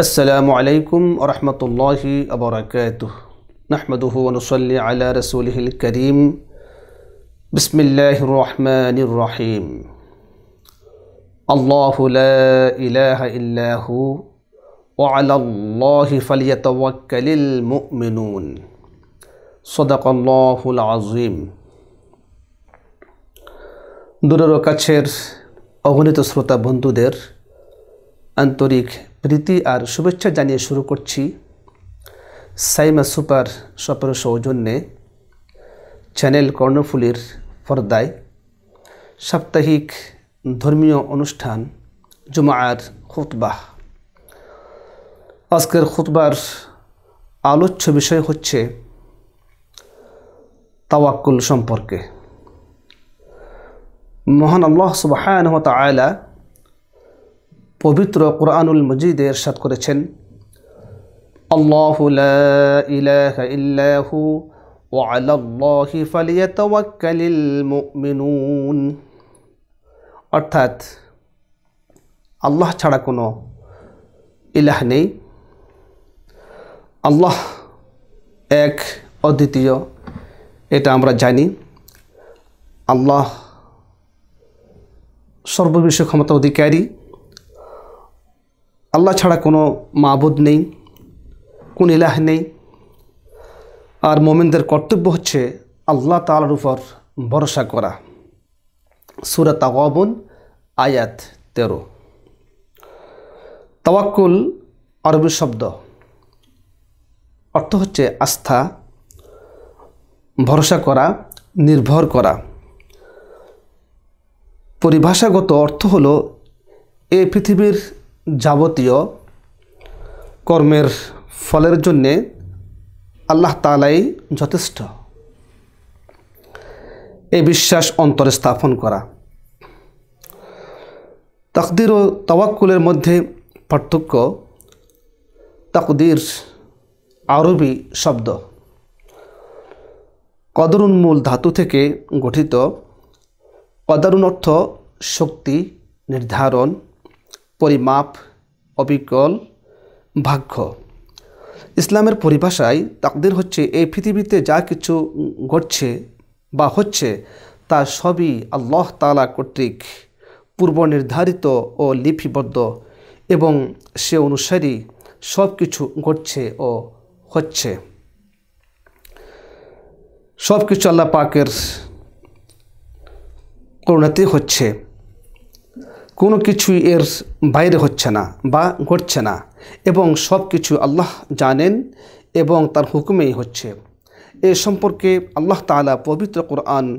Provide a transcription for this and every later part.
السلام عليكم ورحمة الله وبركاته. نحمده ونصلي على رسوله الكريم. بسم الله الرحمن الرحيم. الله لا إله إلا هو وعلى الله فليتوكل المؤمنون. صدق الله العظيم. দূরের কাছের অগণিত শ্রোতা বন্ধুদের আন্তরিক প্রীতি আর শুভেচ্ছা জানিয়ে শুরু করছি সাইমা সুপার শপের সৌজন্যে চ্যানেল কর্ণফুলির পর্দায় সাপ্তাহিক ধর্মীয় অনুষ্ঠান জুমার খুতবাহ। আজকের খুতবার আলোচ্য বিষয় হচ্ছে তাওয়াক্কুল সম্পর্কে। মহান আল্লাহ সুবাহ তালা পবিত্র কোরআনুল মজিদে এরশাদ করেছেন আল্লাহ ইলাহা ইল্লাহু وعلى الله فليتوكل المؤمنون অর্থাৎ আল্লাহ ছাড়া কোনো ইলাহ নেই আল্লাহ এক অদ্বিতীয় এটা আমরা জানি আল্লাহ সর্ববিশ্ব ক্ষমতা অধিকারী। আল্লাহ ছাড়া কোনো মাবুদ নেই, কোন ইলাহ নেই। আর মোমেনদের কর্তব্য হচ্ছে আল্লাহ তালার উপর ভরসা করা। সুরা তাওয়াবুন, আয়াত তেরো। তাওয়াক্কুল, আরবি শব্দ। অর্থ হচ্ছে আস্থা, ভরসা করা, নির্ভর করা। পরিভাষাগত অর্থ হলো এ পৃথিবীর যাবতীয় কর্মের ফলের জন্যে আল্লাহ তালাই যথেষ্ট। এই বিশ্বাস অন্তরে স্থাপন করা। তাকদির ও তাওয়াক্কুলের মধ্যে পার্থক্য তাকদির আরবি শব্দ। কদরুন মূল ধাতু থেকে গঠিত কদারুন অর্থ, শক্তি, নির্ধারণ, পরিমাপ, অবিকল, ভাগ্য। ইসলামের পরিভাষায় তাকদির হচ্ছে, এই পৃথিবীতে যা কিছু ঘটছে বা হচ্ছে, তা সবই আল্লাহ তালা কর্তৃক পূর্ব নির্ধারিত ও লিপিবদ্ধ এবং সে অনুসারী সব কিছু ঘটছে ও হচ্ছে। সব কিছু আল্লাহ পাকের করুণাতে হচ্ছে। কোনো কিছুই এর বাইরে হচ্ছে না বা ঘটছে না এবং সব কিছু আল্লাহ জানেন এবং তার হুকুমেই হচ্ছে। এ সম্পর্কে আল্লাহ তালা পবিত্র কোরআন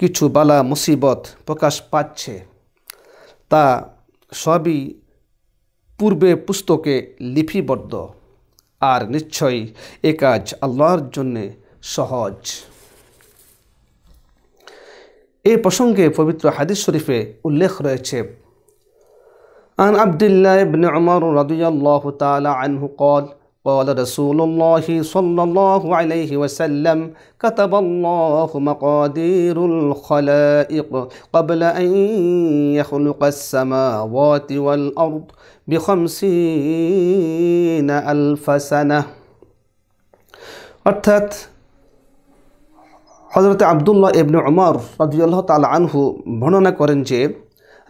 কিছু বালা মুসিবত প্রকাশ পাচ্ছে তা সবই পূর্বে পুস্তকে লিপিবদ্ধ আর নিশ্চয়ই এ কাজ আল্লাহর জন্যে সহজ এই প্রসঙ্গে পবিত্র হাদিস শরীফে উল্লেখ রয়েছে عن عبد الله بن عمر رضي الله تعالى عنه قال قال رسول الله صلى الله عليه وسلم كتب الله مقادير الخلائق قبل أن يخلق السماوات والأرض بخمسين ألف سنة অর্থাৎ হজরত আবদুল্লাহ ইবনে উমর রাজিউল্লাহ তাল আনহু বর্ণনা করেন যে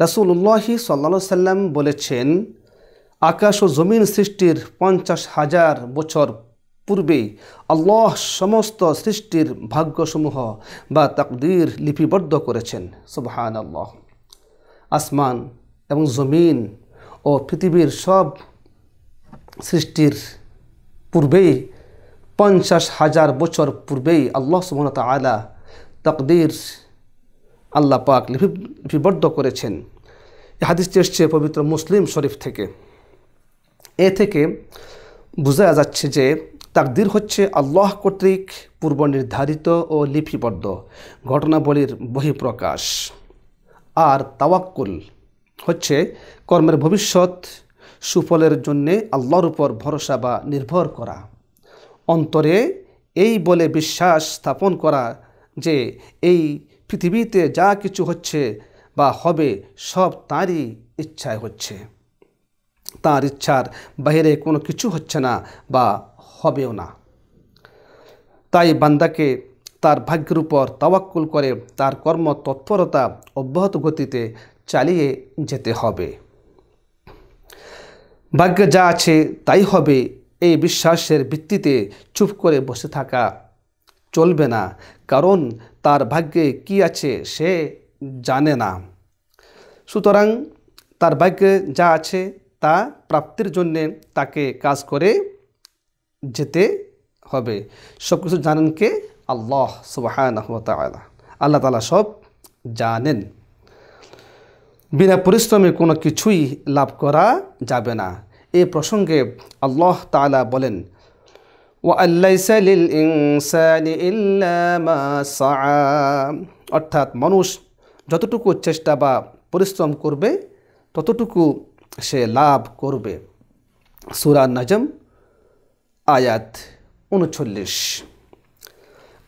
রাসুল্লাহি সাল্লা সাল্লাম বলেছেন আকাশ ও জমিন সৃষ্টির পঞ্চাশ হাজার বছর পূর্বেই আল্লাহ সমস্ত সৃষ্টির ভাগ্যসমূহ বা তাকদির লিপিবদ্ধ করেছেন। সুবহান আল্লাহ আসমান এবং জমিন ও পৃথিবীর সব সৃষ্টির পূর্বেই পঞ্চাশ হাজার বছর পূর্বেই আল্লাহ সুবহান তালা তাকদির আল্লাহ পাক লিপি, লিপিবদ্ধ করেছেন। এ হাদিসটি এসছে পবিত্র মুসলিম শরীফ থেকে। এ থেকে বোঝা যাচ্ছে যে তাকদির হচ্ছে আল্লাহ কর্তৃক পূর্ব নির্ধারিত ও লিপিবদ্ধ ঘটনাবলীর বহিঃপ্রকাশ। আর তাওয়াক্কুল হচ্ছে কর্মের ভবিষ্যৎ, সুফলের জন্যে আল্লাহর উপর ভরসা বা নির্ভর করা। অন্তরে এই বলে বিশ্বাস স্থাপন করা যে এই পৃথিবীতে যা কিছু হচ্ছে বা হবে সব তারই ইচ্ছায় হচ্ছে। তার ইচ্ছার বাইরে কোনো কিছু হচ্ছে না বা হবেও না। তাই বান্দাকে তার ভাগ্যের উপর তাওয়াক্কুল করে তার কর্ম তৎপরতা অব্যাহত গতিতে চালিয়ে যেতে হবে। ভাগ্যে যা আছে তাই হবে, এই বিশ্বাসের ভিত্তিতে চুপ করে বসে থাকা চলবে না, কারণ তার ভাগ্যে কি আছে সে জানে না। সুতরাং তার ভাগ্যে যা আছে তা প্রাপ্তির জন্যে তাকে কাজ করে যেতে হবে। সব কিছু জানেন কে? আল্লাহ সুবাহ আল্লাহ তালা সব জানেন। বিনা পরিশ্রমে কোনো কিছুই লাভ করা যাবে না। এ প্রসঙ্গে আল্লাহ তালা বলেন অর্থাৎ মানুষ যতটুকু চেষ্টা বা পরিশ্রম করবে, ততটুকু সে লাভ করবে। সুরা নাজম, আয়াত উনচল্লিশ।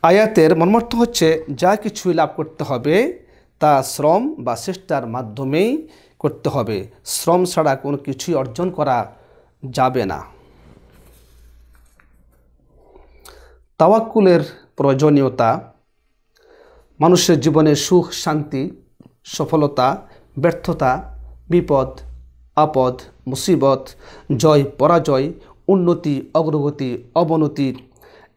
আয়াতের মর্মার্থ হচ্ছে যা কিছুই লাভ করতে হবে, তা শ্রম বা চেষ্টার মাধ্যমেই করতে হবে। শ্রম ছাড়া কোনো কিছুই অর্জন করা যাবে না। তাওয়াক্কুলের প্রয়োজনীয়তা, মানুষের জীবনে সুখ, শান্তি, সফলতা, ব্যর্থতা, বিপদ আপদ, মুসিবত, জয়, পরাজয়, উন্নতি, অগ্রগতি, অবনতি,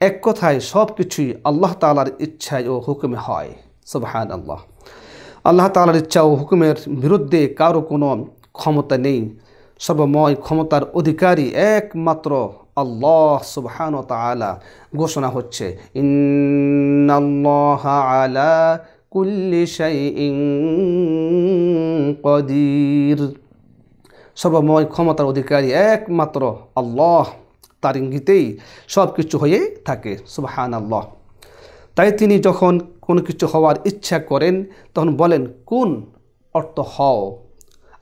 এক কথায় সব কিছুই আল্লাহ তালার ইচ্ছায় ও হুকুমে হয়। সুবহান আল্লাহ আল্লাহ তালার ইচ্ছা ও হুকুমের বিরুদ্ধে কারও কোনো ক্ষমতা নেই। সর্বময় ক্ষমতার অধিকারী একমাত্র আল্লাহ সুবহান তালা ঘোষণা হচ্ছে আলা কুল্লি শাইইন কদির। সর্বময় ক্ষমতার অধিকারী একমাত্র আল্লাহ। তার ইঙ্গিতেই সব কিছু হয়ে থাকে। সুবহান আল্লাহ তাই তিনি যখন কোনো কিছু হওয়ার ইচ্ছা করেন, তখন বলেন, কোন অর্থ হও?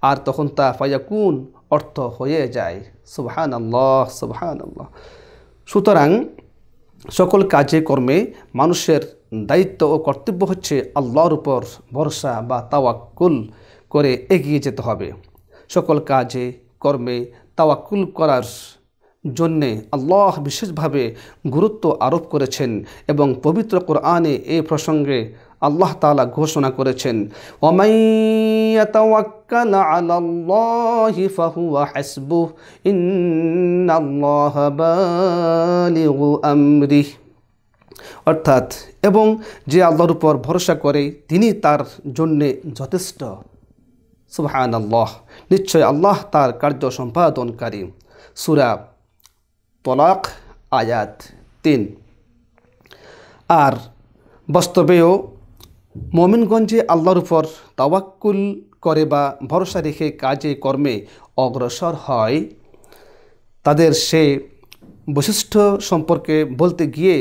আর তখন তা ফাইয়া কোন অর্থ হয়ে যায়? সুবহান আল্লাহ সুবহান আল্লাহ সুতরাং সকল কাজে কর্মে মানুষের দায়িত্ব ও কর্তব্য হচ্ছে আল্লাহর উপর ভরসা বা তাওয়াক্কুল করে এগিয়ে যেতে হবে। সকল কাজে, কর্মে তাওয়াক্কুল করার জন্যে আল্লাহ বিশেষভাবে গুরুত্ব আরোপ করেছেন এবং পবিত্র কোরআনে এ প্রসঙ্গে আল্লাহ তালা ঘোষণা করেছেন অর্থাৎ, এবং যে আল্লাহর উপর ভরসা করে, তিনি তার জন্যে যথেষ্ট। সুবহান আল্লাহ নিশ্চয় আল্লাহ তার কার্য সম্পাদনকারী। সুরা তলাক, আয়াত তিন। আর বাস্তবেও মমিনগঞ্জে আল্লাহর উপর তাওয়াক্কুল করে বা ভরসা রেখে কাজে, কর্মে অগ্রসর হয়, তাদের সে বৈশিষ্ট্য সম্পর্কে বলতে গিয়ে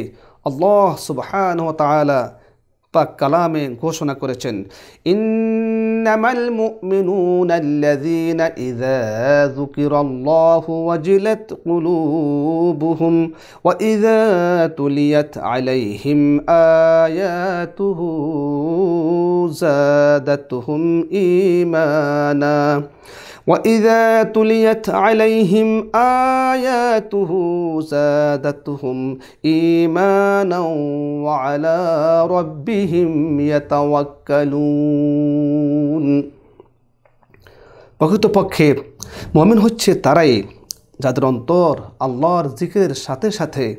আল্লাহ সুবহান তালা পাক কালামে ঘোষণা করেছেন إنما المؤمنون الذين إذا ذكر الله وجلت قلوبهم وإذا تليت عليهم آياته زادتهم إيمانا وإذا تليت عليهم آياته زادتهم إيمانا وعلى ربهم يتوكلون প্রকৃতপক্ষে মমিন হচ্ছে তারাই যাদের অন্তর আল্লাহর জিকের সাথে সাথে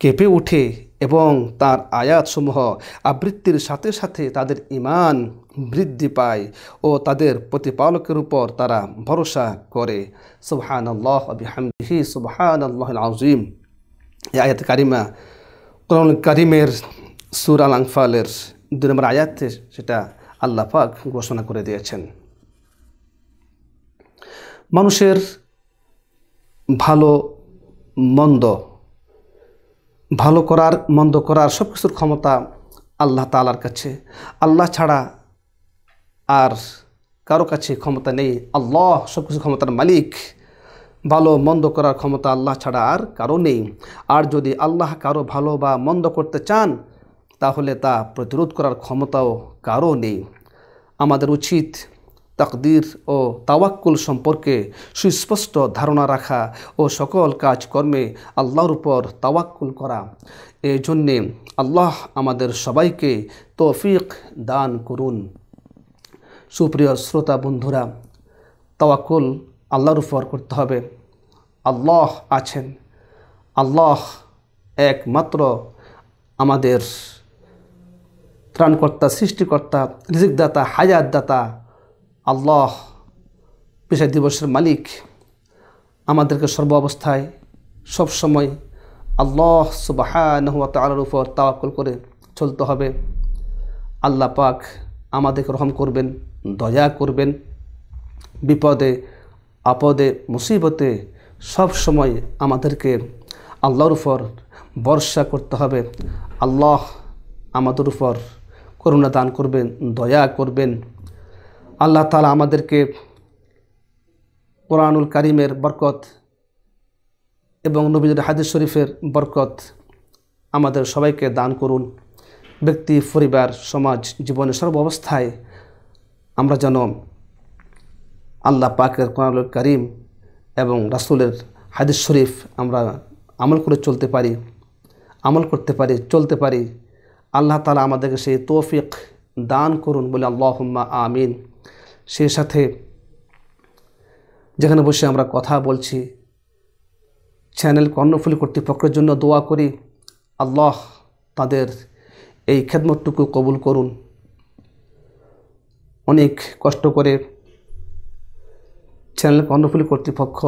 কেঁপে ওঠে এবং তার আয়াতসমূহ আবৃত্তির সাথে সাথে তাদের ইমান বৃদ্ধি পায় ও তাদের প্রতিপালকের উপর তারা ভরসা করে। সুবহান আল্লাহ আবিহামদিহি সুবহান আল্লাহ আজিম এই আয়াত কারিমা কোরআন কারিমের সুর আল আংফালের দুই নম্বর আয়াতে সেটা আল্লাহ পাক ঘোষণা করে দিয়েছেন। মানুষের ভালো, মন্দ, ভালো করার, মন্দ করার সব কিছুর ক্ষমতা আল্লাহ তালার কাছে। আল্লাহ ছাড়া আর কারও কাছে ক্ষমতা নেই। আল্লাহ সব কিছু ক্ষমতার মালিক। ভালো, মন্দ করার ক্ষমতা আল্লাহ ছাড়া আর কারও নেই। আর যদি আল্লাহ কারও ভালো বা মন্দ করতে চান তাহলে তা প্রতিরোধ করার ক্ষমতাও কারও নেই। আমাদের উচিত তাকদির ও তাওয়াক্কুল সম্পর্কে সুস্পষ্ট ধারণা রাখা ও সকল কাজকর্মে আল্লাহর উপর তাওয়াক্কুল করা। এই জন্যে আল্লাহ আমাদের সবাইকে তৌফিক দান করুন। সুপ্রিয় শ্রোতা বন্ধুরা, তাওয়াক্কুল আল্লাহর উপর করতে হবে। আল্লাহ আছেন। আল্লাহ একমাত্র আমাদের ত্রাণকর্তা, সৃষ্টিকর্তা, রিজিকদাতা, হায়াতদাতা, আল্লাহ পেশা দিবসের মালিক, আমাদেরকে সর্ব অবস্থায় সবসময় আল্লাহ সুবাহ তালার উপর তাওয়াক্কুল করে চলতে হবে। আল্লাহ পাক আমাদেরকে রহম করবেন, দয়া করবেন। বিপদে, আপদে, মুসিবতে সব সময় আমাদেরকে আল্লাহর উপর ভরসা করতে হবে। আল্লাহ আমাদের উপর করুণা দান করবেন, দয়া করবেন। আল্লাহ তালা আমাদেরকে কোরআনুল কারিমের বরকত এবং নবীদের হাদিস শরীফের বরকত আমাদের সবাইকে দান করুন। ব্যক্তি, পরিবার, সমাজ, জীবনের সর্ব অবস্থায় আমরা যেন আল্লাহ পাকের কোরআনুল করিম এবং রাসুলের হাদিস শরীফ আমরা আমল করে চলতে পারি, আমল করতে পারি, চলতে পারি। আল্লাহ তালা আমাদেরকে সেই তৌফিক দান করুন বলে আল্লাহম্মা আমিন। সেই সাথে যেখানে বসে আমরা কথা বলছি, চ্যানেল কর্ণফুলি কর্তৃপক্ষের জন্য দোয়া করি, আল্লাহ তাদের এই খেদমতটুকু কবুল করুন। অনেক কষ্ট করে চ্যানেল কর্ণফুলি কর্তৃপক্ষ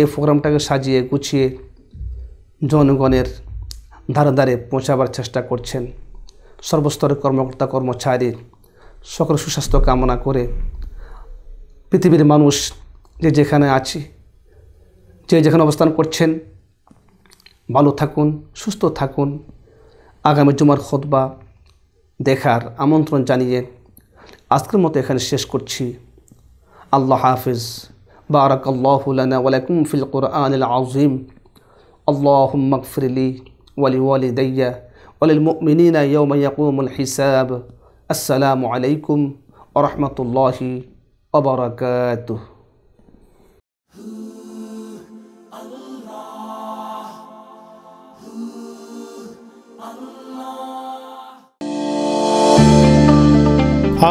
এই প্রোগ্রামটাকে সাজিয়ে গুছিয়ে জনগণের ধারে ধারে পৌঁছাবার চেষ্টা করছেন। সর্বস্তরের কর্মকর্তা কর্মচারী সকল সুস্বাস্থ্য কামনা করে পৃথিবীর মানুষ যে যেখানে আছি, যে যেখানে অবস্থান করছেন, ভালো থাকুন, সুস্থ থাকুন। আগামী জুমার খোদবা দেখার আমন্ত্রণ জানিয়ে আজকের মতো এখানে শেষ করছি। আল্লাহ হাফিজ। বারাক আল্লাহ ওয়ালাইকুম ফিল আজিম আল্লাহ মকফরলি ولوالدي وللمؤمنين يوم يقوم الحساب. السلام عليكم ورحمة الله وبركاته.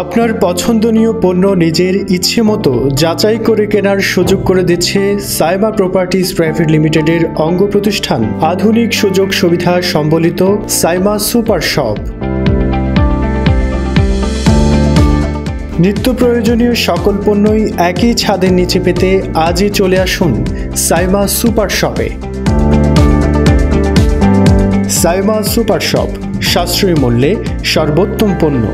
আপনার পছন্দনীয় পণ্য নিজের ইচ্ছে মতো যাচাই করে কেনার সুযোগ করে দিচ্ছে সাইমা প্রপার্টিজ প্রাইভেট লিমিটেডের অঙ্গ প্রতিষ্ঠান। আধুনিক সুযোগ সুবিধা সম্বলিত সাইমা সুপার শপ। নিত্য প্রয়োজনীয় সকল পণ্যই একই ছাদের নিচে পেতে আজই চলে আসুন সাইমা সুপার শপে। সাইমা সুপার শপ, সাশ্রয়ী মূল্যে সর্বোত্তম পণ্য।